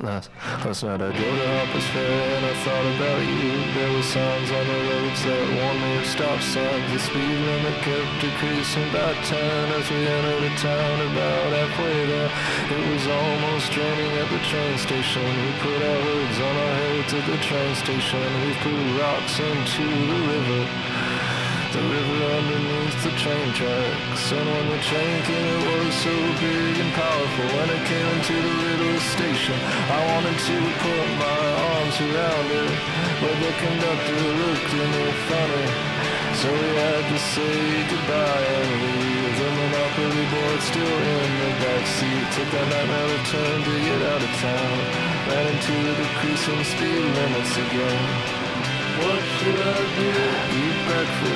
Last, last night I drove to Harper's Ferry and I thought about you. There were signs on the roads that warned me of stop signs. The speed limit kept decreasing by ten as we entered a town about halfway there. It was almost raining at the train station. We put our hoods on our heads at the train station. We threw rocks into the river. The river underneath the train tracks. And when the train came it was so big and powerful When it came into the little station I wanted to put my arms around it But the conductor looked at me funny. So we had to say goodbye and leave. The Monopoly board still in the backseat Took that nightmare turn to get out of town. Ran into the decreasing speed limits again. What should I do?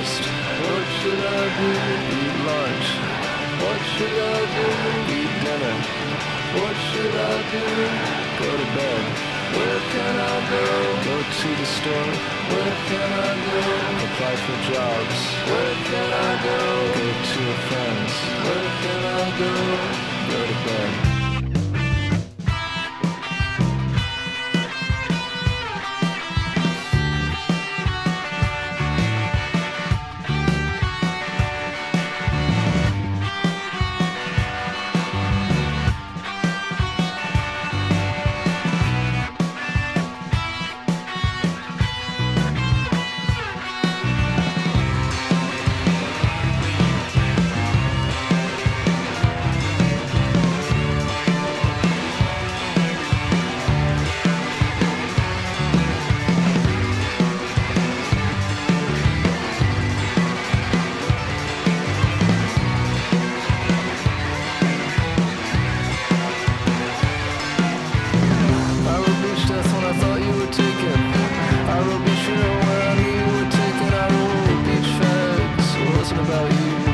Breakfast. What should I do? Eat lunch. What should I do? Eat dinner. What should I do? Go to bed. Where can I go? Go to the store. Where can I go? Apply for jobs. Where can I go? Go to your friends. Where can I go? Go to bed. about you.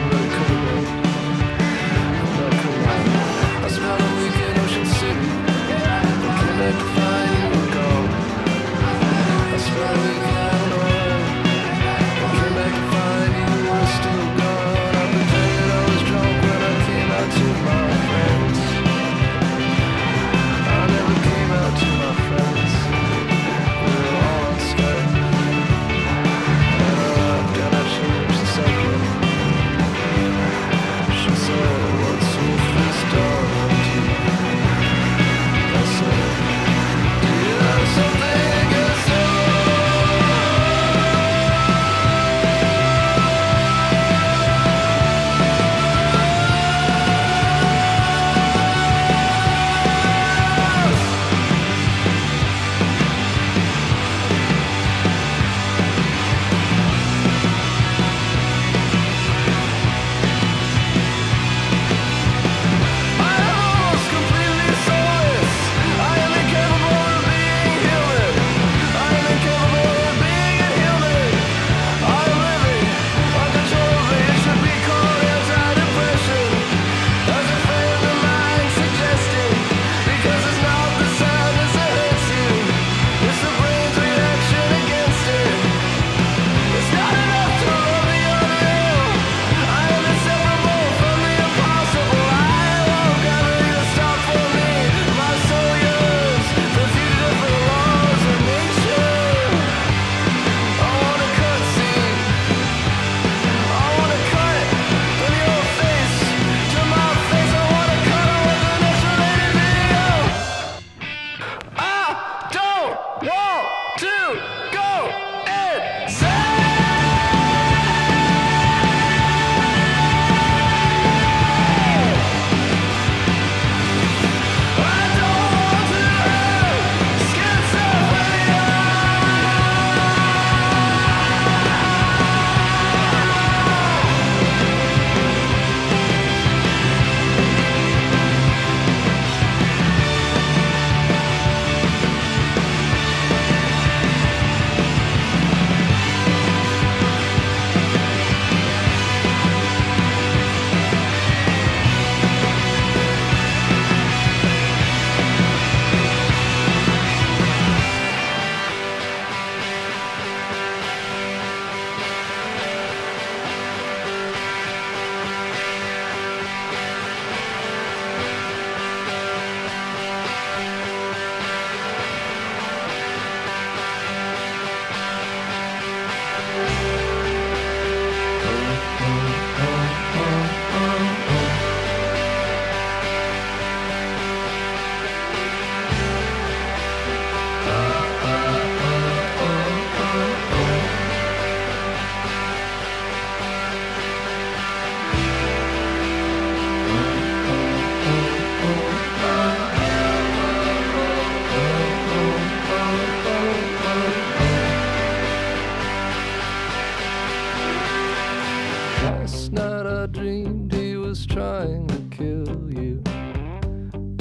Last night I dreamed he was trying to kill you.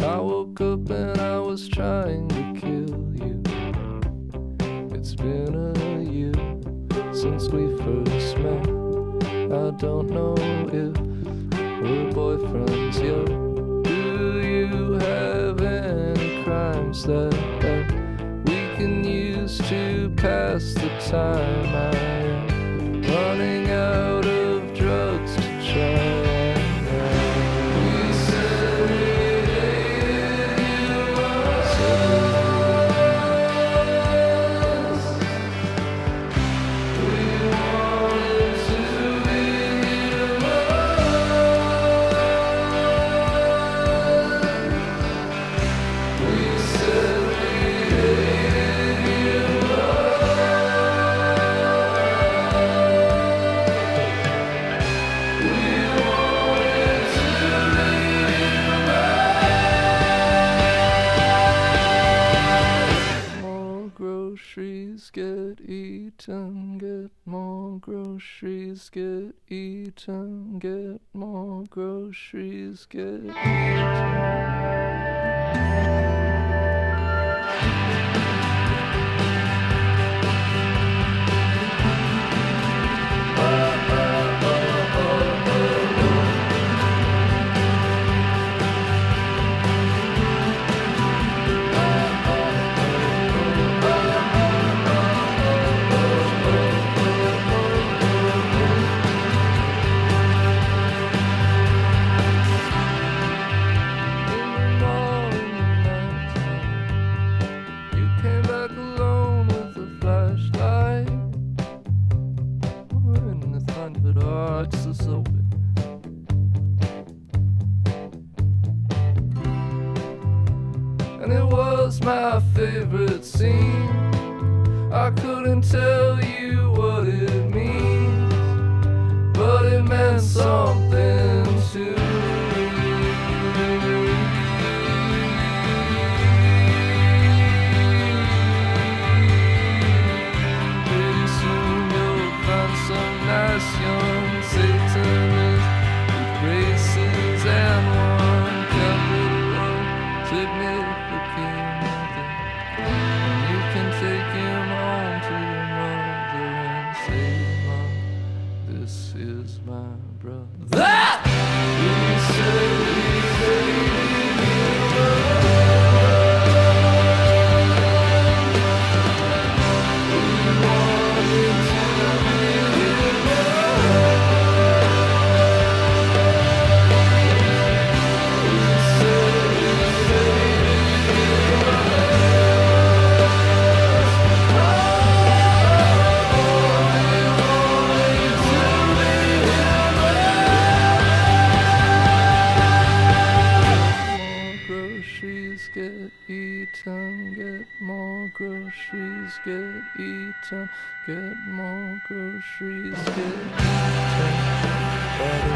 I woke up and I was trying to kill you. It's been a year since we first met. I don't know if we're boyfriends yet. Do you have any crimes that, that we can use to pass the time? I am running out. Groceries get eaten, get more groceries get eaten. My favorite scene. I couldn't tell you what it means, but it meant something get eaten, get more groceries get eaten. By the